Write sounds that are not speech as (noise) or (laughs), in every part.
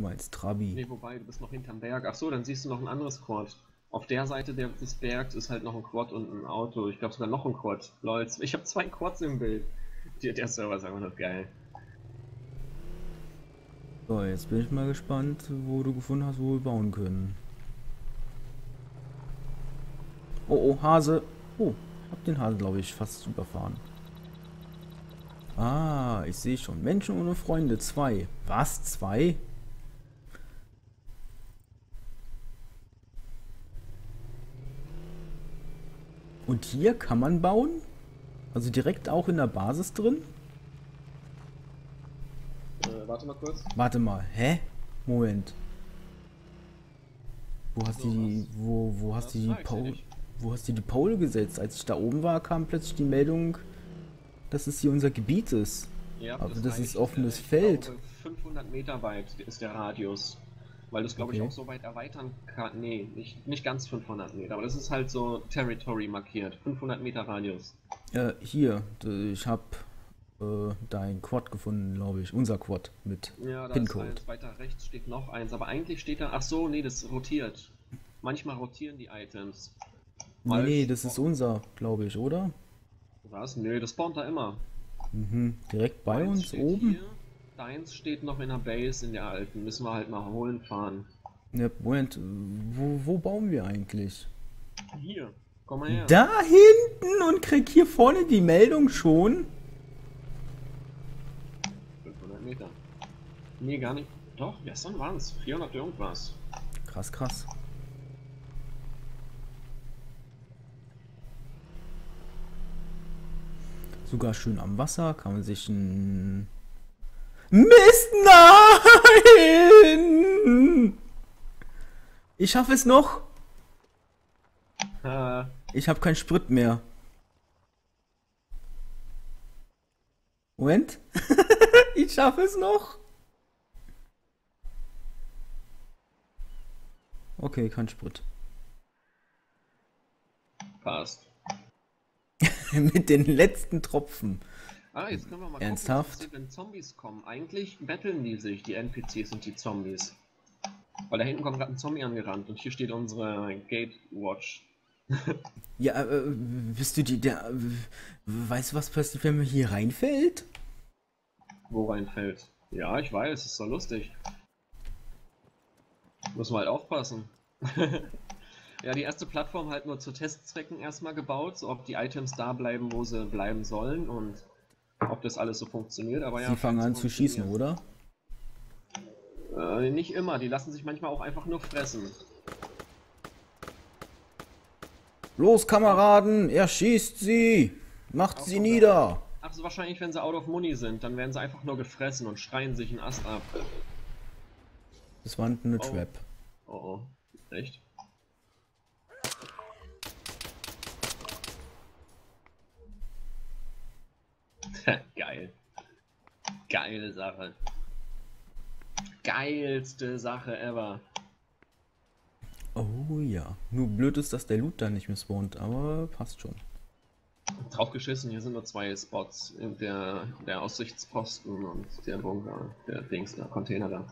Du meinst Trabi. Nee, wobei, du bist noch hinterm Berg. Ach so, dann siehst du noch ein anderes Quad. Auf der Seite der, des Bergs ist halt noch ein Quad und ein Auto. Ich glaube sogar noch ein Quad. Lol, ich habe zwei Quads im Bild. Der, der Server ist einfach noch geil. So, jetzt bin ich mal gespannt, wo du gefunden hast, wo wir bauen können. Oh, oh, Hase. Oh, ich hab den Hase, glaube ich, fast überfahren. Ah, ich sehe schon. Menschen ohne Freunde, zwei. Was? Zwei? Und hier kann man bauen? Also direkt auch in der Basis drin? Äh, warte mal kurz. Warte mal, hä? Moment. Wo hast So, du die, wo, wo hast Das du die Pole, wo hast du die Pole gesetzt? Als ich da oben war, kam plötzlich die Meldung, dass es hier unser Gebiet ist. Ja, Aber das ist reicht, offenes äh, Feld. Glaube, 500 Meter weit ist der Radius. Weil du es, glaube ich, Okay. auch so weit erweitern kann. Nee, nicht, nicht ganz 500 Meter, aber das ist halt so Territory markiert. 500 Meter Radius. Äh, hier, ich hab äh, dein Quad gefunden, glaube ich. Unser Quad mit Ja, da Pincode. ist eins. Weiter rechts steht noch eins, aber eigentlich steht da. Ach so, nee, das rotiert. Manchmal rotieren die Items. Mal Nee, das ist unser, glaube ich, oder? Was? Nö, das spawnt da immer. Mhm. Direkt bei Deins uns oben? Hier, deins steht noch in der Base in der alten. Müssen wir halt mal holen fahren. Ja, Moment, wo, wo bauen wir eigentlich? Hier, komm mal her. Da hinten und krieg hier vorne die Meldung schon. 500 Meter. Nee, gar nicht. Doch, gestern waren es 400 irgendwas. Krass, krass. Sogar schön am Wasser kann man sich ein... Mist, nein! Ich schaffe es noch. Äh, Ich habe keinen Sprit mehr. Moment. (laughs) ich schaffe es noch. Okay, kein Sprit. passt. (laughs) Mit den letzten Tropfen. Ah, jetzt können wir mal Ernsthaft? gucken, wenn Zombies kommen. Eigentlich betteln die sich, die NPCs und die Zombies. Weil da hinten kommt gerade ein Zombie angerannt und hier steht unsere Gatewatch. (laughs) Ja, äh, bist du die, der, weißt du, was passiert, wenn man hier reinfällt? Wo reinfällt. Ja, ich weiß, ist so lustig. Muss man halt aufpassen. (laughs) ja, die erste Plattform halt nur zu Testzwecken erstmal gebaut, so ob die Items da bleiben, wo sie bleiben sollen und ob das alles so funktioniert. Aber ja, Sie fangen an zu schießen, oder? Äh, nicht immer, die lassen sich manchmal auch einfach nur fressen. Los, Kameraden, erschießt sie! Macht Auch sie nieder! Ach so, wahrscheinlich, wenn sie out of money sind, dann werden sie einfach nur gefressen und schreien sich einen Ast ab. Das war eine Oh. Trap. Oh oh. Echt? (laughs) Geil. Geile Sache. Geilste Sache ever. Oh ja. Nur blöd ist, dass der Loot da nicht mehr spawnt, aber passt schon. Drauf geschissen, hier sind nur zwei Spots. Der, der Aussichtsposten und der Bunker, der Dings da, Container da.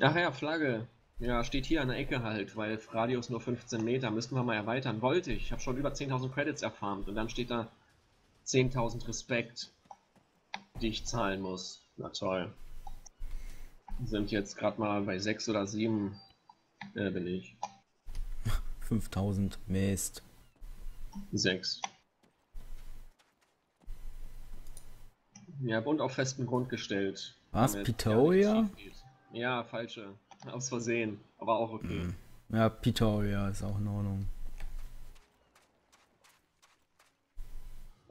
Ach ja, Flagge. Ja, steht hier an der Ecke halt, weil Radius nur 15 Meter, müssten wir mal erweitern. Wollte ich, ich habe schon über 10.000 Credits erfarmt und dann steht da 10.000 Respekt, die ich zahlen muss. Na toll. Sind jetzt gerade mal bei 6 oder 7 äh, bin ich. 5000 Mist. 6. Ja, Bund auf festen Grund gestellt. Was, Pretoria? ja falsche. Aus Versehen. Aber auch okay. Hm. Ja, Pretoria ist auch in Ordnung.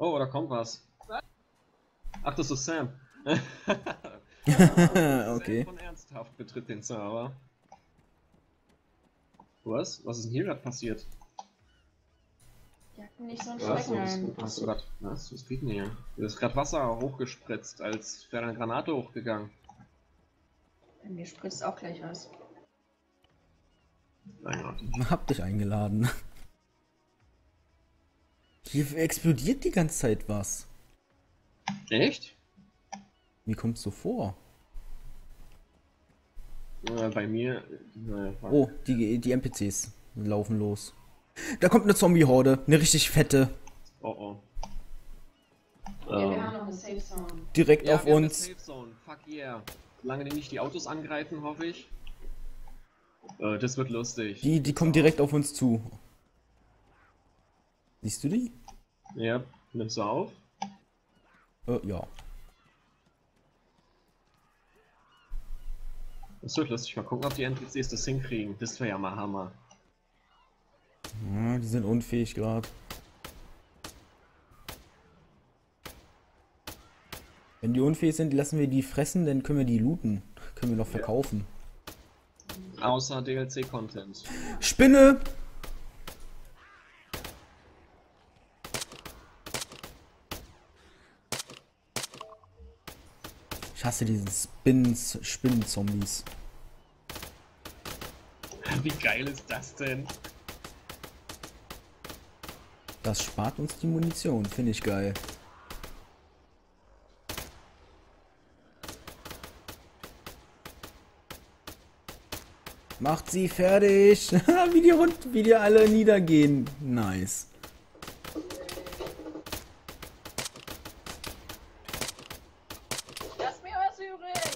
Oh, da kommt was. Ach, das ist Sam. (laughs) okay. Sam von Ernsthaft betritt den Server. Was? Was ist denn hier gerade passiert? Die hatten nicht so einen Was? Schrecken Was, ein. hast du grad, was? Was geht denn hier? Da ist gerade Wasser hochgespritzt, als wäre eine Granate hochgegangen. Bei mir spritzt auch gleich was. Nein, Gott. Hab dich eingeladen. Hier explodiert die ganze Zeit was. Echt? Wie kommst du vor? Äh, bei mir. Äh, Oh, die, die NPCs laufen los. Da kommt eine Zombie-Horde, eine richtig fette. oh oh. Ja, wir Ähm, haben noch eine Safe Zone. Direkt ja, auf wir haben eine uns. Safe Zone. Fuck yeah. Solange die nicht die Autos angreifen, hoffe ich. Äh, das wird lustig. Die, die kommen direkt auf uns zu. Siehst du die? Ja, nimmst du auf? Äh, ja. Das wird lustig. Mal gucken, ob die NPCs das hinkriegen. Das wäre ja mal Hammer. ja die sind unfähig gerade. Wenn die unfähig sind, lassen wir die fressen, dann können wir die looten. Können wir noch verkaufen. Außer DLC-Content. Spinne! Ich hasse diesen Spins, Spinnenzombies. Wie geil ist das denn? Das spart uns die Munition, finde ich geil. Macht sie fertig! (laughs) wie, die rund, wie die alle niedergehen. Nice. Lass mir was übrig!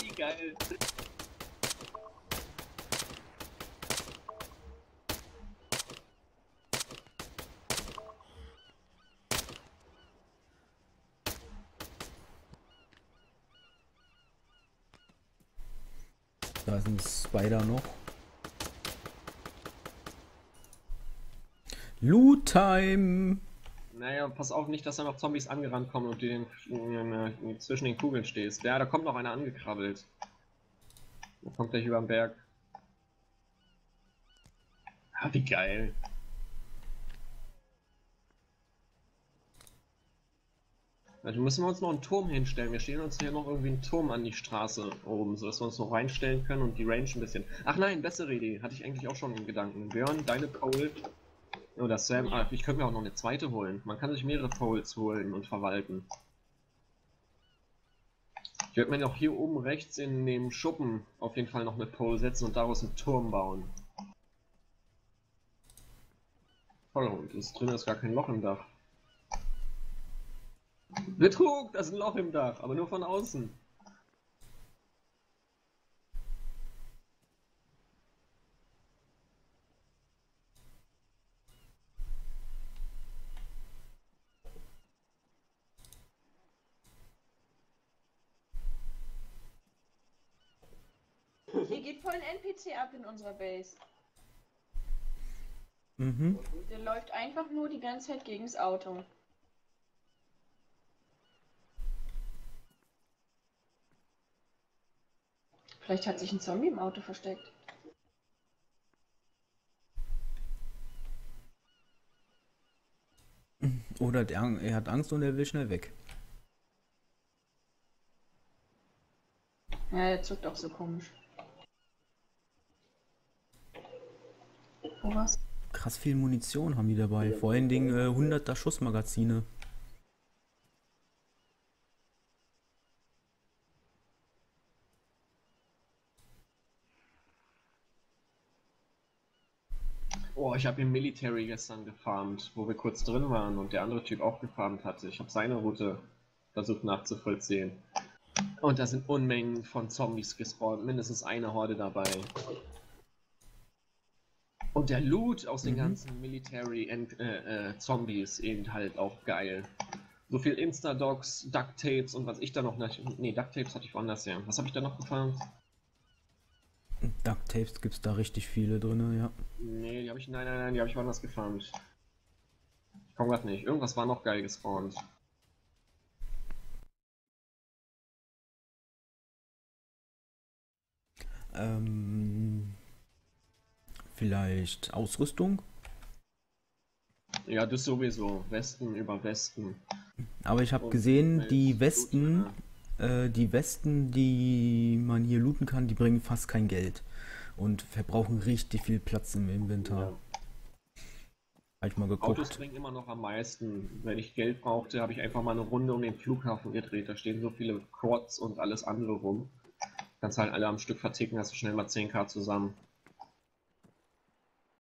Wie geil. Da ist ein Spider noch. Loot Time! Naja, pass auf nicht, dass da noch Zombies angerannt kommen und du den, äh, zwischen den Kugeln stehst. Ja, da kommt noch einer angekrabbelt. Der kommt gleich über den Berg. Ah, wie geil. Also müssen wir uns noch einen Turm hinstellen. Wir stehen uns hier noch irgendwie einen Turm an die Straße oben, sodass wir uns noch reinstellen können und die Range ein bisschen. Ach nein, bessere Idee. Hatte ich eigentlich auch schon im Gedanken. Björn, deine Pole. Oder Sam, ah, ich könnte mir auch noch eine zweite holen. Man kann sich mehrere Poles holen und verwalten. Ich würde mir noch hier oben rechts in dem Schuppen auf jeden Fall noch eine Pole setzen und daraus einen Turm bauen. Oh, und ist drin ist gar kein Loch im Dach. Betrug, da ist ein Loch im Dach, aber nur von außen. Hier geht voll ein NPC ab in unserer Base. Mhm. Der läuft einfach nur die ganze Zeit gegen das Auto. Vielleicht hat sich ein Zombie im Auto versteckt. Oder der, er hat Angst und er will schnell weg. Ja, der zuckt auch so komisch. Wo war's? Krass viel Munition haben die dabei. Vor allen Dingen äh, 100er Schussmagazine. Oh, ich habe im Military gestern gefarmt, wo wir kurz drin waren und der andere Typ auch gefarmt hatte. Ich habe seine Route versucht nachzuvollziehen. Und da sind Unmengen von Zombies gespawnt, mindestens eine Horde dabei. Und der Loot aus den Mhm. ganzen Military Ent äh, äh, Zombies eben halt auch geil. So viel Instadocs, Duct Tapes und was ich da noch. Nee, Duct Tapes hatte ich woanders her. Was habe ich da noch? Duct Tapes gibt's da richtig viele drin, ja. Nee, die habe ich. Nein, nein, nein, die habe ich woanders gefarmt. Ich komm grad nicht. Irgendwas war noch geil gespawnt. Ähm, vielleicht Ausrüstung. Ja, das sowieso. Westen über Westen. Aber ich habe gesehen, die Westen, äh, die Westen, die man hier looten kann, die bringen fast kein Geld. und verbrauchen richtig viel Platz im Inventar. Ja. Halt mal Autos geguckt. bringen immer noch am meisten. Wenn ich Geld brauchte, habe ich einfach mal eine Runde um den Flughafen gedreht. Da stehen so viele Quads und alles andere rum. Kannst halt alle am Stück verticken, hast du schnell mal 10k zusammen.